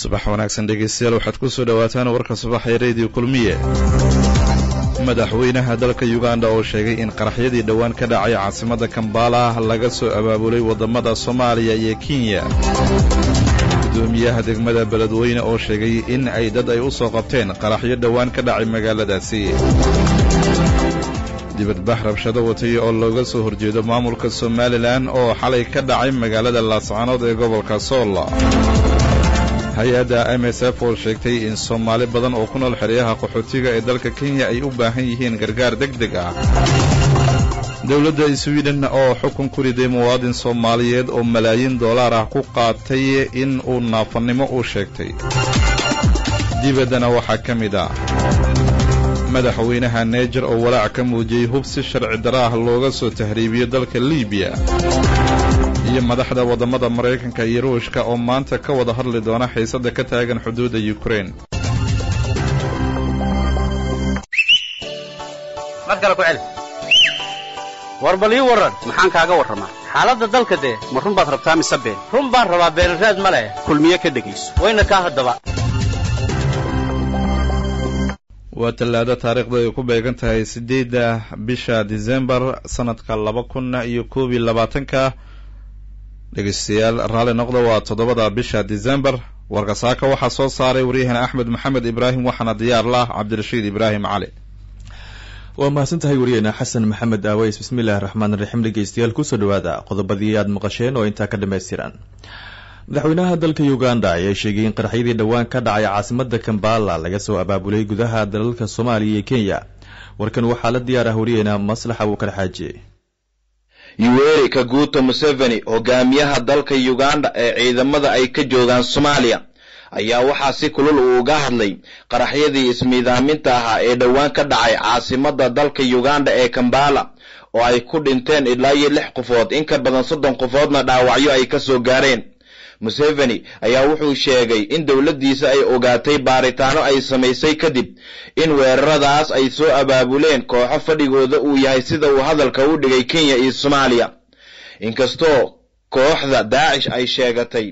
subax wanaagsan dhegeystayaal waxaad ku soo dhowaataan warka subaxee rediyo kulmiye. Madaxweynaha dalka yuganda oo sheegay in qaraxyadii dhowaan ka dhacay caasimadda kambala laga soo abaabulay waddamada soomaaliya iyo kenya gudoomiyaha degmada beledweyne oo sheegay in ay dad ay u soo qabteen qaraxyo dhowaan ka dhacay magaaladaasi. Dibadbax rabshado watay oo looga soo horjeedo maamulka somalilan oo xalay ka dhacay magaalada laascanood ee gobolka sool hay'adda m s f oo sheegtay in soomaali badan oo ku nool xeryaha qaxootiga ee dalka kenya ay u baahan yihiin gargaar deg deg ah dowladda swiden oo xukun ku riday muwaadin soomaaliyeed oo malaayiin doolaar ah ku qaatay in uu naafannimo u sheegtay. Dibaddana waxaa ka mid ah. Madaxweynaha neejar oo walaac ka muujiyey hub si sharci dara ah looga soo tahriibiyo dalka liibiya iyo madaxda waddamada maraykanka iyo ruushka oo maanta ka wada hadli doona xiisadda ka taagan xuduudda yukrain war bal ii warran. Maxaan kaaga warramaa xaaladda dalka dee. Ma run baad rabtaa mise been? Run baan rabaa beenraad ma leh. Kulmiye ka dhegayso. Wayna kaa haddaba. Waa tallaado taariikhda ay ku beegan tahay siddeedda bisha disembar sannadka laba kun iyo koob iyo labaatanka. Dhegeystayaal raalli noqda waa toddobada bisha disembar warka saaka waxaa soo saaray waryahan axmed maxamed ibraahim waxaana diyaar lah cabdirashiid ibraahim cali waa mahadsan tahay wariyeena xasan maxamed aaweys bismillahi raxmaan raxiim dhegeystayaal ku soo dhawaada qodobadii aad maqasheen oo intaa ka dhamaystiran madaxweynaha dalka uganda ayaa sheegay in qaraxyadii dhowaan ka dhacay caasimada kambala laga soo abaabulay gudaha dalalka soomaaliya iyo kenya. Warkan waxaa la diyaar ah wariyeena maslax abuukar xaaji yuweri kaguuto museveni hogaamiyaha dalka uganda ee ciidamada ay ka joogaan soomaaliya ayaa waxaa si kulul uu uga hadlay qaraxyadii ismiidaaminta ahaa ee dhowaan ka dhacay caasimada dalka uganda ee kambala oo ay ku dhinteen ilaa iyo lix qofood. In ka badan soddon qofoodna dhaawacyo ay ka soo gaareen. Museveni ayaa wuxuu sheegay in dowladdiisa ay ogaatay baaritaano ay samaysay kadib in weeraradaas ay soo abaabuleen kooxo fadhigooda uu yahay sida uu hadalka u dhigay kenya iyo soomaaliya. Inkastoo kooxda daacish ay sheegatay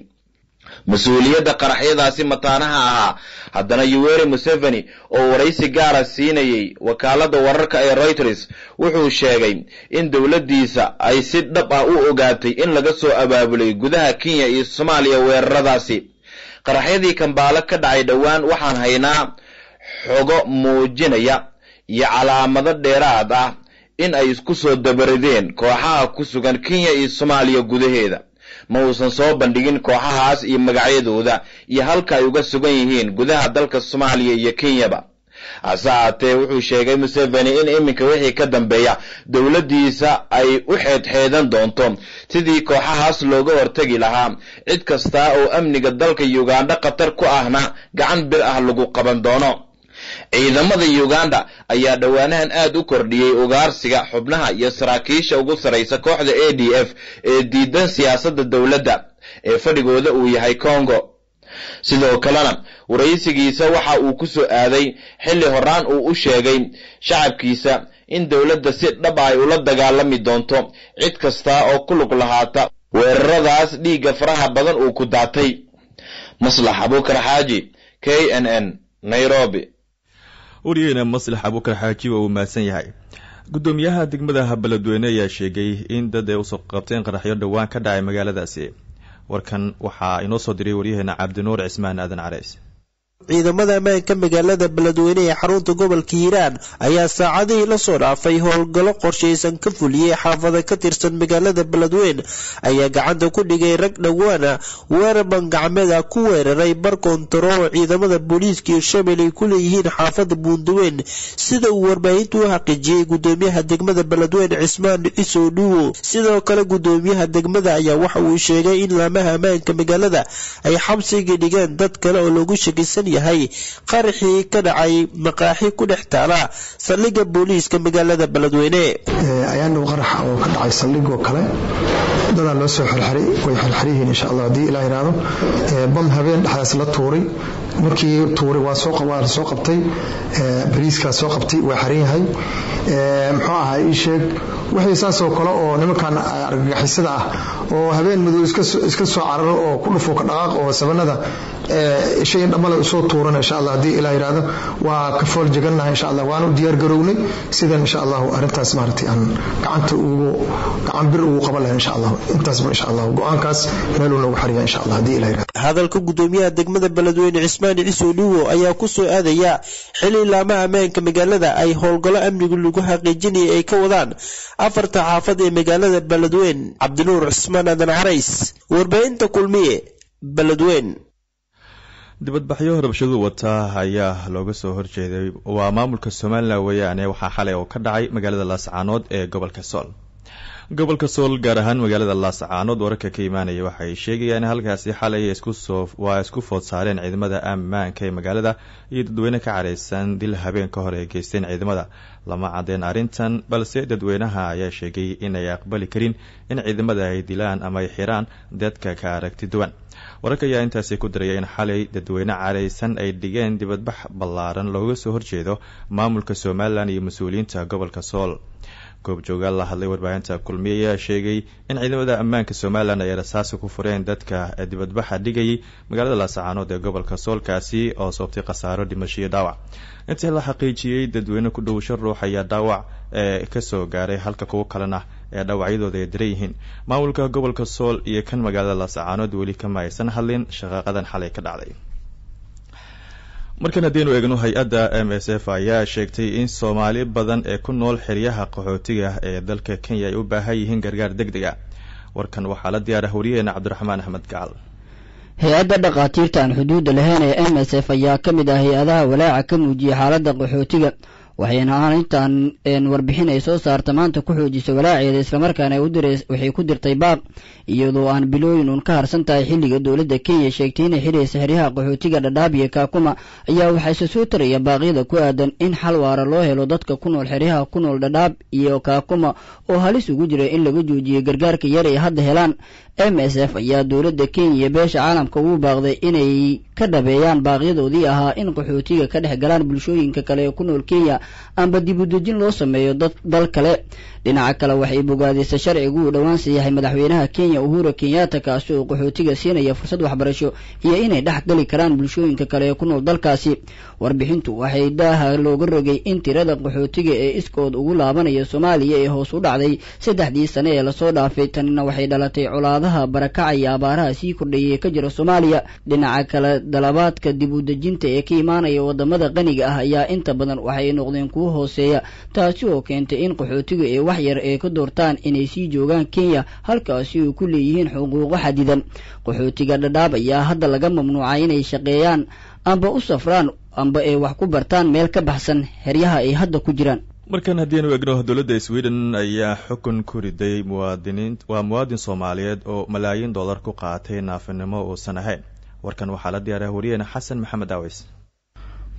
mas'uuliyadda qaraxyadaasi mataanaha ahaa. Haddana yuweri museveni oo waraysi gaara siinayay wakaaladda wararka ee reuters wuxuu sheegay in dowladdiisa ay si dhab ah u ogaatay in laga soo abaabulay gudaha kenya iyo soomaaliya weeraradaasi. Qaraxyadii kambaalo ka dhacay dhowaan waxaan haynaa xogo muujinaya iyo calaamado dheeraad ah in ay isku soo dabarideen kooxaha ku sugan kenya iyo soomaaliya gudaheeda ma uusan soo bandhigin kooxahaas iyo magacyadooda iyo halka ay uga sugan yihiin gudaha dalka soomaaliya iyo kenyaba. Hase haatee wuxuu sheegay museveni in iminka wixii ka dambeeya dowladdiisa ay u xeedxeedan doonto sidii kooxahaas looga hortegi lahaa. Cid kasta oo amniga dalka uganda khatar ku ahna gacan bir ah lagu qaban doono ciidamada uganda ayaa dhowaanahan aad u kordhiyey ugaarsiga xubnaha iyo saraakiisha ugu sarraysa kooxda a d f ee diidan siyaasadda dowladda ee fadhigooda uu yahay congo. Sidoo kalena waraysigiisa waxa uu ku soo aaday xilli horaan uu u sheegay shacabkiisa in dowladda si dhab ay ula dagaalami doonto cid kasta oo ku lug lahaata weeraradaas dhiigga faraha badan uu ku daatay. Maslax abuukar xaaji k n n nairobi wariyeena maslax abuukar xaaji waa uu mahadsan yahay. Guddoomiyaha degmada beledweyne ayaa sheegay in dad ay u soo qabteen qaraxyo dhowaan ka dhacay magaaladaasi. Warkan waxaa inoo soo diray waryaheena cabdinuur cismaan aadan careys ciidamada ammaanka magaalada beledweyne ee xarunta gobolka hiiraan ayaa saacadihii la soo dhaafay howlgallo qorshaysan ka fuliyey xaafada ka tirsan magaalada beledweyne ayaa gacanta ku dhigay rag dhowaana weerar bangacmeed ah ku weeraray bar kontarool ciidamada booliiska iyo shabel ay ku leeyihiin xaafada buundaweyn sida uu warbaahintu u xaqiijiyey gudoomiyaha degmada beledweyne cismaan cisow dhuwo sidoo kale gudoomiyaha degmada ayaa waxa uu sheegay in laamaha ammaanka magaalada ay xabsiga dhigeen dad kale oo loogu shakisan yahay. Qaraxii ka dhacay maqaaxi ku dhex taala saldhigga booliiska magaalada beledweyne. Ayaanu qaraxa oo ka dhacay saldhigoo kale. Dadaa loo soo xirxiray way xirxiryihiin insha allah. Haddii ilaa yidhaahdo bam habeen dhexdaas la tuuray. Markii tuuray waa soo qabtay bariiskaa soo qabtay waa xiran yahay. Muxuu ahaa ii sheeg wixii saasoo kale oo nimankan argagixisada ah oo habeen madow iska soo cararo oo ku dhufo ka dhaqaaq oo sabanada shay dhamale u soo tuuran insha allah haddii ilaa yidhaahdo waa ka fool jegannahay insha allah waanu diyaar garownay. Sidan insha allahu arrintaas maaragtay aan gacanta ugu gacan bir ugu qaban lahayn insha allah. Intaasba insha allah go'aankaas meeluu noogu xariya insha allah haddii ilaa yidhahdo hadalka gudoomiyaha degmada beledweyne cismaan ciise oliwo ayaa ku soo aadaya xili laamaha ammaanka magaalada ay howlgallo amnigu lagu xaqiijinaya ay ka wadaan afarta xaafad ee magaalada beledweyn cabdinuur cismaan aadan carays warbaahinta kulmiye beledweyn dibadbaxyo rabshadu wata ayaa looga soo horjeeday. Waa maamulka somalilan weeyaane waxaa xalay oo ka dhacay magaalada laascaanood ee gobolka sool gobolka sool gaar ahaan magaalada laascaanood wararka ka imaanaya waxay sheegayaan halkaasi xalay waa isku food saareen ciidamada ammaanka ee magaalada iyo dadweyne ka careysan dil habeen ka hor ay geysteen ciidamada. Lama cadeen arrintan balse dadweynaha ayaa sheegay inay aqbali karin in ciidamada ay dilaan ama ay xiraan dadka ka aragti duwan. Wararka ayaa intaasi ku daraya in xalay dadweyne careysan ay dhigeen dibadbax ballaaran looga soo horjeedo maamulka somalilan iyo mas'uuliyiinta gobolka sool goobjoogaal la hadlay warbaahinta kulmiye ayaa sheegay in ciidamada ammaanka somalilan ay rasaasi ku fureen dadka dibadbaxa dhigayay magaalada laasacaanood ee gobolka soolkaasi oo sababtay khasaaro dhimasho iyo dhaawac. Intii la xaqiijiyey dadweyne ku dhow shan ruux ayaa dhaawac ee ka soo gaaray halka kuwo kalena ee dhaawacyadooda ay daran yihiin. Maamulka gobolka sool iyo kan magaalada laasacaanood weli kama aysan hadlin shaqaaqadan xalay ka dhacday markan haddaynu eegno hay'adda m s f ayaa sheegtay in soomaali badan ee ku nool xeryaha qaxootiga ee dalka kenya ay u baahan yihiin gargaar deg deg a warkan waxaa la diyaarah wariyaheena cabdiraxmaan axmed gacal hay'adda dhakhaatiirta aan xuduudda lahayn ee m s f ayaa ka mid ah hay'adaha walaaca ka muujiyay xaaladda qaxootiga waxayna arrintan warbixin ay soo saarta maanta ku xoojisay walaaceeda islamarkaana waxay ku dirtay baaq iyadoo aan bilooyin uun ka harsan tahay xilliga dowladda kenya sheegtay inay xidhaysa xeryaha qaxootiga dhadhaab iyo kaakuma ayaa waxaase soo taraya baaqyada ku aadan in xal waara loo helo dadka ku nool xeryaha ku nool dhadhaab iyo kaakuma oo halis ugu jira in laga joojiyo gargaarka yar ay hadda helaan. M s f ayaa dowladda kenya iyo beesha caalamka ugu baaqday inay ka dhabeeyaan baaqyadoodii ahaa in qaxootiga ka dhex galaan bulshooyinka kale ee ku nool kenya amba dib u dejin loo sameeyo dal kale. Dhinaca kale waxay bogaadisay sharcigu uu dhowaan siiyahay madaxweynaha kenya uhura kenyatta kaasi oo qaxootiga siinaya fursad waxbarasho iyo inay dhex gali karaan bulshooyinka kale ee ku nool dalkaasi. Warbixintu waxay daaha looga rogay in tirada qaxootiga ee iskood ugu laabanaya soomaaliya ee hoos u dhacday saddexdii sane ee la soo dhaafay. Tanina waxay dhalatay colaadaha barakaca abaaraha sii kordhayay ee ka jira soomaaliya. Dhinaca kale dalabaadka dib u dejinta ee ka imaanaya waddamada qaniga ah ayaa inta badan waxay noqdeen kuwo hooseeya taasi oo keentay in qaxootiga ee wax yar ee ka doortaan inay sii joogaan kenya halkaasi ay ku leeyihiin xuquuqo xadidan. Qaxootiga dhadhaab ayaa hadda laga mamnuucay inay shaqeeyaan amba u safraan amba ay wax ku bartaan meel ka baxsan xeryaha ay hadda ku jiraan. Markan haddiinu egno dowladda sweden ayaa xukun ku riday muwaadiniin waa muwaadin soomaaliyeed oo malaayiin dollar ku qaatay naafinimo uusan ahayn warkan waxaa la diyaarah wariyeena xasan maxamed aweys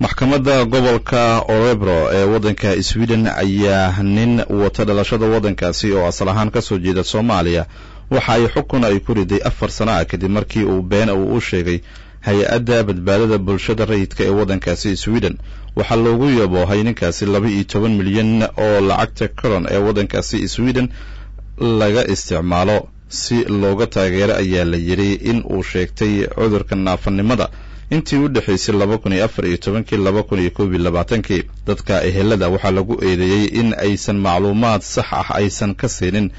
maxkamadda gobolka orebro ee waddanka sweden ayaa nin wata dhalashada waddankaasi oo asal ahaan ka soo jeeda soomaaliya. Waxa ay xukun ay ku riday afar sana ah kadib markii uu been uu u sheegay hay'adda badbaadada bulshada rayidka ee waddankaasi sweden. Waxaa loogu yaboohay ninkaasi laba iyo toban milyan oo lacagta koron ee waddankaasi sweden laga isticmaalo. Si looga taageero ayaa la yidhi in uu sheegtay cudurka naafanimada intii u dhexaysay laba kun iyo afar iyo tobankii laba kun iyo koob iyo labaatankii dadka ehelada waxaa lagu eedeeyey in aysan macluumaad sax ah aysan ka siinin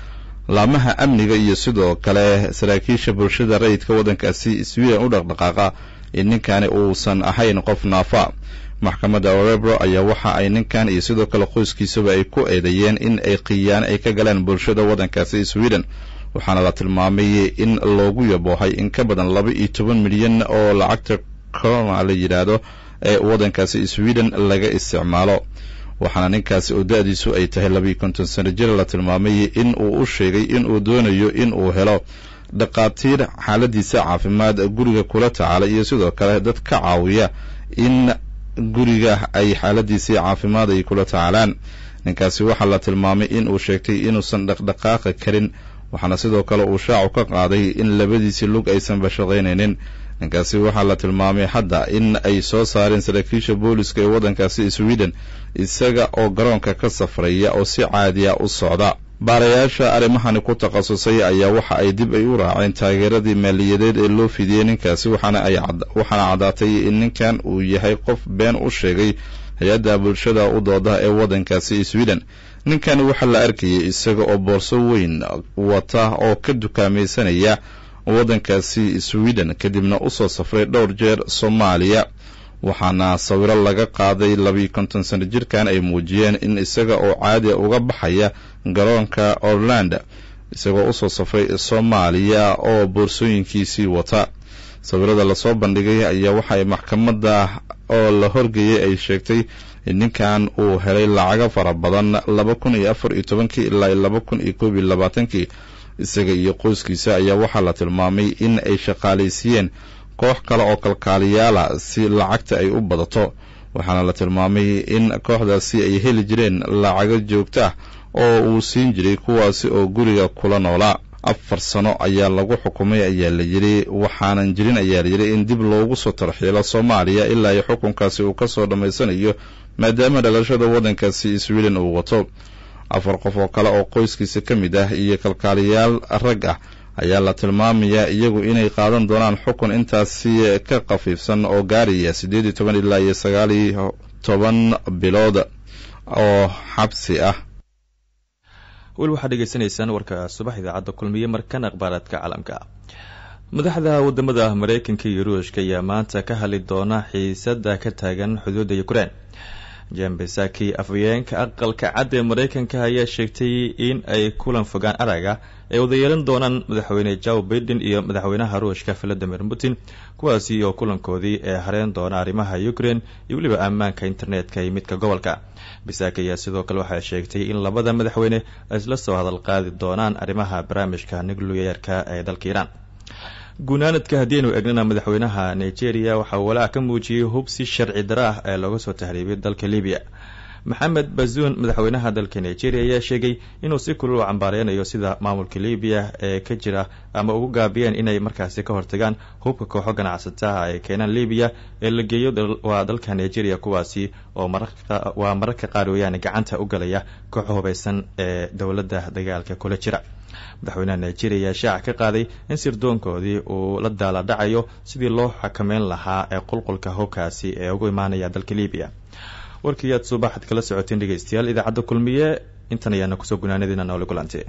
laamaha amniga iyo sidoo kale saraakiisha bulshada rayidka waddankaasi sweden u dhaqdhaqaaqa in ninkani uusan ahayn qof naafa. Maxkamadda orebro ayaa waxa ay ninkan iyo sidoo kale qoyskiisaba ay ku eedeeyeen in ay khiyaano ay ka galeen bulshada waddankaasi sweden waxaana la tilmaamay in loogu yaboohay in ka badan laba iyo toban milyan oo lacagta corona la yidhaahdo ee waddankaasi sweden laga isticmaalo. Waxaana ninkaasi oo da-diisu ay tahay labiiyo konton sano jir la tilmaamay in uu u sheegay in uu doonayo in uu helo dhakhaatiir xaaladiisa caafimaad guriga kula tacaala iyo sidoo kale dad ka caawiya in guriga ay xaaladiisii caafimaad ay kula tacaalaan. Ninkaasi waxaa la tilmaamay in uu sheegtay inuusan dhaqdhaqaaqi karin waxaana sidoo kale uu shaacu ka qaaday in labadiisii lug aysanba shaqaynaynin ninkaasi waxaa la tilmaamay hadda in ay soo saareen saraakiisha booliska ee waddankaasi sweden isaga oo garoonka ka safraya oo si caadiya u socda. Baarayaasha arrimahani ku takhasusay ayaa waxa ay dib ay u raaceen taageeradii maaliyadeed ee loo fidiyey ninkaasi waxaana caddaatay in ninkan uu yahay qof been u sheegay hay'adda bulshada u dooda ee waddankaasi sweden. Ninkan waxaa la arkayay isaga oo boorso weyn wata oo ka dukaamaysanaya waddankaasi sweden kadibna u soo safray dhowr jeer soomaaliya waxaana sawiro laga qaaday labiiyo konton sano jirkan ay muujiyeen in isaga oo caadiya uga baxaya garoonka orlando isagoo u soo safray soomaaliya oo boorsooyinkiisii wata. Sawirada la soo bandhigay ayaa waxaay maxkamadda oo la horgeeyey ay sheegtay in ninkan uu helay lacago fara badan laba kun iyo afar iyo tobankii ilaa laba kun iyo koob iyo labaatankii isaga iyo qoyskiisa ayaa waxaa la tilmaamay in ay shaqaalaysiiyeen koox kale oo kalkaaliyaala si lacagta ay u badato. Waxaana la tilmaamay in kooxdaasi ay heli jireen lacago joogto ah oo uu siin jiray kuwaasi oo guriga kula noolaa afar sano ayaa lagu xukumay ayaa la yidhi waxaanan jirin ayaa la yidhi in dib loogu soo tarxiilo soomaaliya ilaa iyo xukunkaasi uu ka soo dhammaysanayo maadaama dhalashada waddankaasi sweden uu wato afar qof oo kale oo qoyskiisa ka mid ah iyo kalkaaliyaal rag ah ayaa la tilmaamayaa iyagu inay qaadan doonaan xukun intaasi ka khafiifsan oo gaaraya siddeed iyo toban ilaa iyo sagaal iyo toban bilood oo xabsi ah. Weli waxaad dhegeysanaysaan warka subax idaacadda kulmiye markan akhbaaraadka caalamka. Madaxda waddamada mareykanka iyo ruushka ayaa maanta ka hadli doona xiisada ka taagan xuduudda ukrein jambesaki afhayeenka aqalka cad ee mareykanka ayaa sheegtay in ay kulan fogaan araga ay wada yeelan doonaan madaxweyne joe baiden iyo madaxweynaha ruushka valadimir putin kuwaasi oo kulankoodii ee hareen doona arrimaha ukraine iyo weliba ammaanka internetka iyo midka gobolka. Bisaak ayaa sidoo kale waxay sheegtay in labada madaxweyne ay isla soo hadal qaadi doonaan arrimaha barnaamijka nucleyeerka ee dalka iiraan gunaanadka haddii aynu eegnana madaxweynaha nigeria waxaa walaac ka muujiyey hub si sharci dara ah ee looga soo tahriibiyay dalka libiya maxamed bazuun madaxweynaha dalka nigeria ayaa sheegay inuu si kulul u cambaareynayo sida maamulka libiya ee ka jira ama ugu gaabiyeen inay markaasi ka hortagaan hubka kooxo ganacsataha ay keenaan libiya ee la geeyo waa dalka nigeria kuwaasi oo waa mararka qaar weeyaan gacanta u galaya kooxo hubaysan ee dowladda dagaalka kula jira madaxweynaha nigeria ayaa shaaca ka qaaday in sirdoonkoodii uu la daala dhacayo sidii loo xakameyn lahaa ee qulqulka hubkaasi ee ugu imaanaya dalka libiya warkii aad subaxad kala socoteen dhegeystayaal idaacadda kulmiye intan ayaana ku soo gunaanadiina noole kulante